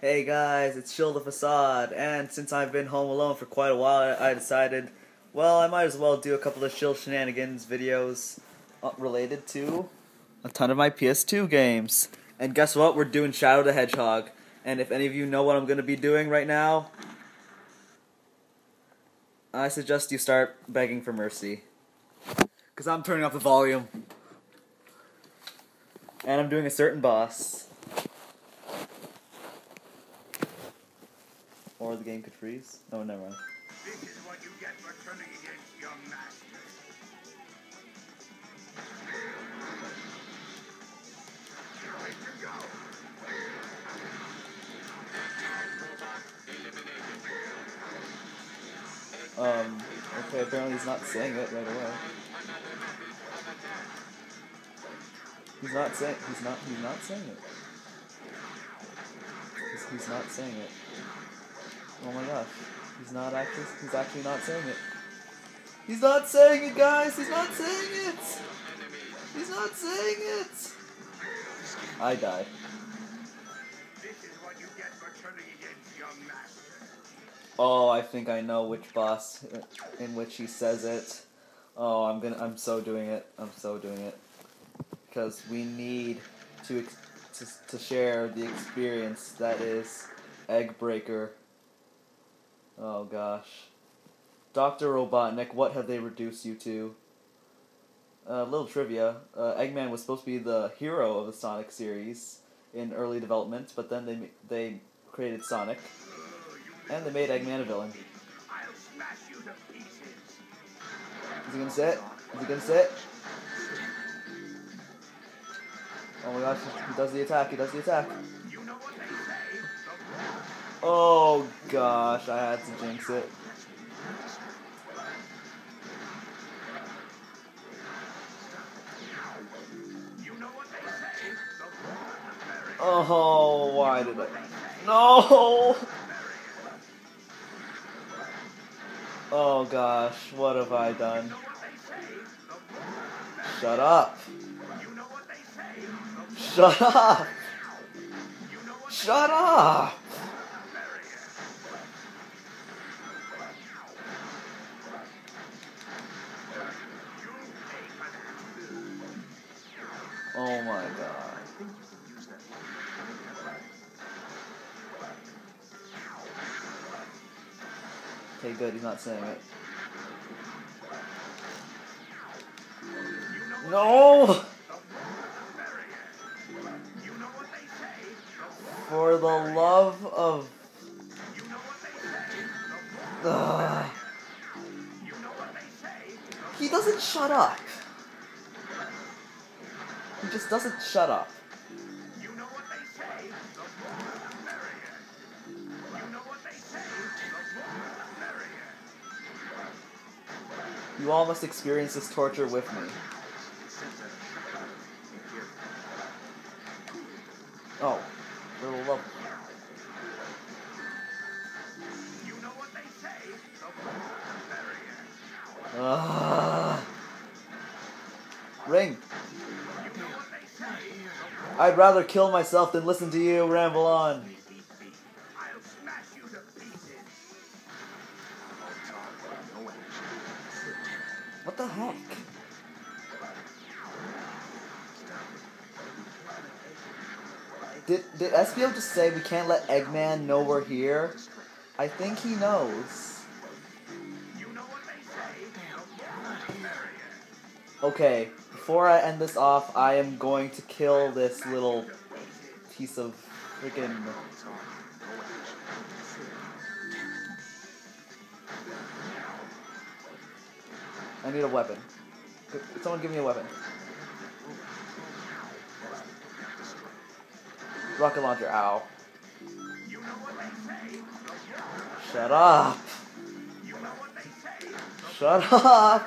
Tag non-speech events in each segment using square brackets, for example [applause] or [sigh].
Hey guys, it's Shill the Facade, and since I've been home alone for quite a while, I decided, well, I might as well do a couple of Shill Shenanigans videos uh, related to a ton of my PS2 games. And guess what? We're doing Shadow the Hedgehog. And if any of you know what I'm going to be doing right now, I suggest you start begging for mercy. Because I'm turning up the volume. And I'm doing a certain boss. Or the game could freeze. Oh, never mind. This is what you get for turning against your master. Ready to go. Um, okay, apparently he's not saying it right away. He's not saying, he's not, he's not saying it. He's, he's not saying it. Oh my gosh. He's not actually, he's actually not saying it. He's not saying it, guys! He's not saying it! He's not saying it! I master. Oh, I think I know which boss in which he says it. Oh, I'm gonna. I'm so doing it. I'm so doing it because we need to to, to share the experience that is Egg Breaker. Oh gosh, Doctor Robotnik, what have they reduced you to? A uh, little trivia: uh, Eggman was supposed to be the hero of the Sonic series in early development, but then they they created Sonic. And they made Eggman a villain. Is he gonna sit? Is he gonna sit? Oh my gosh, he does the attack, he does the attack. Oh gosh, I had to jinx it. Oh, why did I? No! Oh gosh, what have I done? Shut up! Shut up! Shut up! Oh my god. Okay, good, he's not saying it. No! For the love of. Ugh. He doesn't shut up. He just doesn't shut up. You know what they say? The more the merrier. You know what they say? The more the merrier. You all must experience this torture with me. Oh, I'd rather kill myself than listen to you ramble on. What the heck? Did did SBO just say we can't let Eggman know we're here? I think he knows. Okay, before I end this off, I am going to kill this little piece of freaking. I need a weapon. Someone give me a weapon. Rocket launcher, ow. Shut up! Shut up!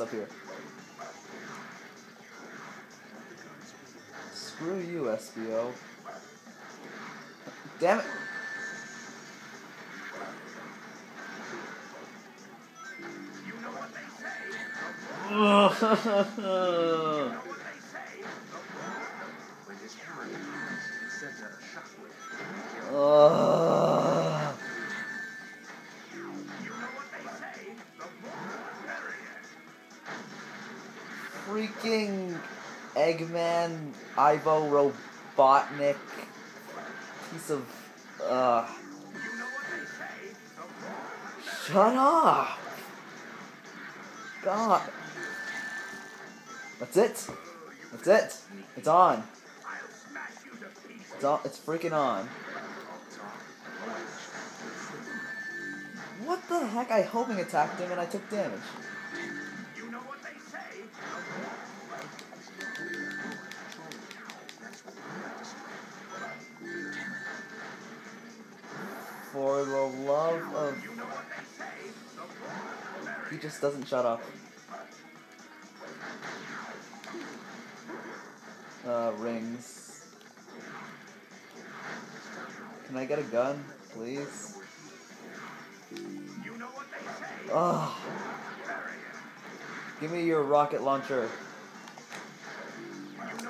Okay, there are weapons up here. Screw you, SBO. Damn it! [laughs] [laughs] [laughs] You know what they say. Ugh. You know Freaking Eggman, Ivo Robotnik, piece of. Uh. Shut up! God. That's it. That's it. It's on. It's on. It's freaking on. What the heck? I homing attacked him and I took damage. For the love of. He just doesn't shut up. Uh, rings. Can I get a gun, please? Ugh. Give me your rocket launcher. You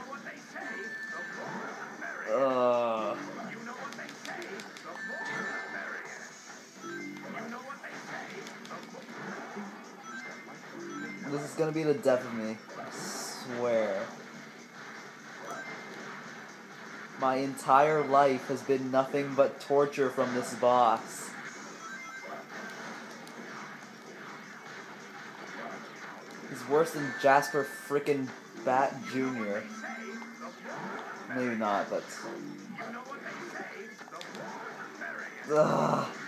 is gonna be the death of me. I swear. My entire life has been nothing but torture from this boss. He's worse than Jasper frickin' Bat Jr. Maybe not, but. You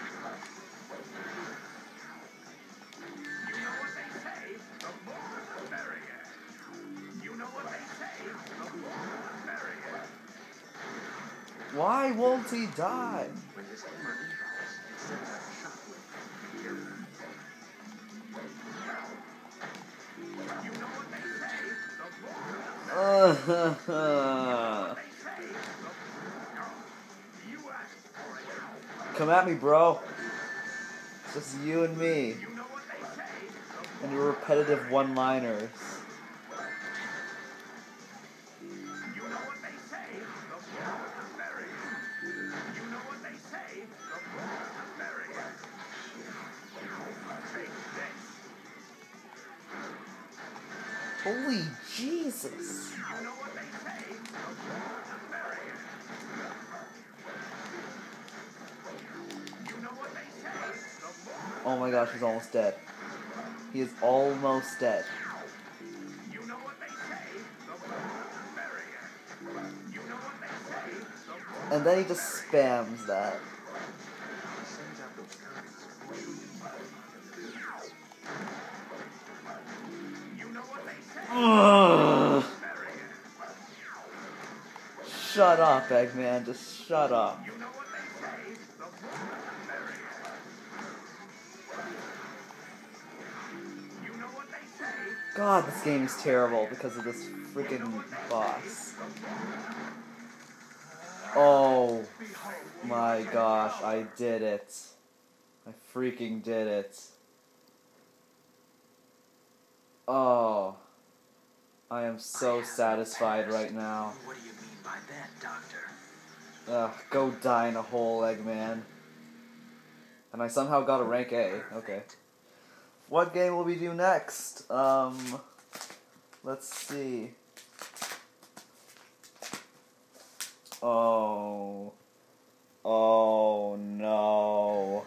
You asked for it. Come at me, bro. It's just you and me. And your repetitive one liners. The Jesus. Oh my gosh, he's almost dead. He is almost dead. And then he just spams that. Shut up, Eggman. Just shut up. God, this game is terrible because of this freaking boss. Oh my gosh, I did it. I freaking did it. Oh. I am so satisfied right now. What do you mean by that, Doctor? Ugh, go die in a hole, Eggman. And I somehow got a rank A. Okay. What game will we do next? Um, let's see. Oh. Oh no.